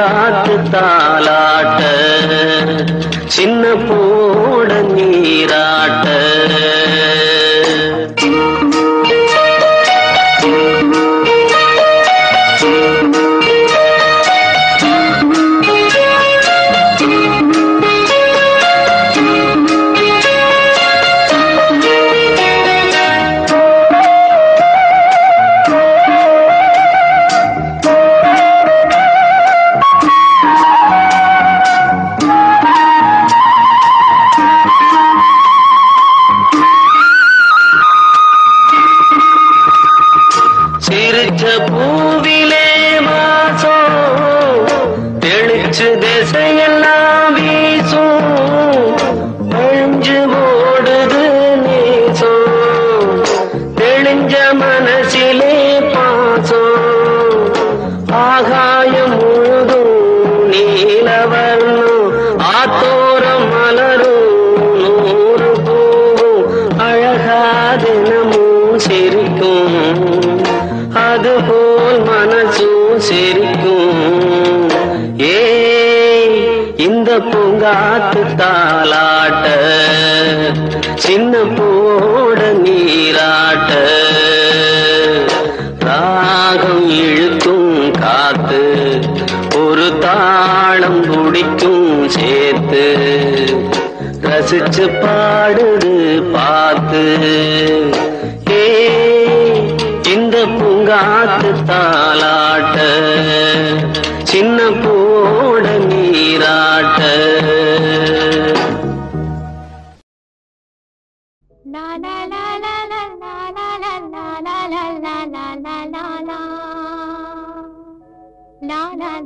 காத்து தாளாட்ட சின்ன போட நீராட்ட. தாலாட்ட சின்ன போட நீராட்ட. ராகம் இழுக்கும் காத்து ஒரு தாளம் குடிக்கும் சேர்த்து. ரசிச்சு பாடுது பார்த்து. ஏ இந்த பூங்காத்து தாலாட்ட சின்ன பூ la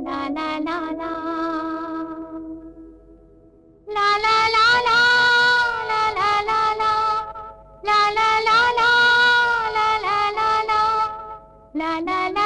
la la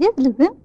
This lesson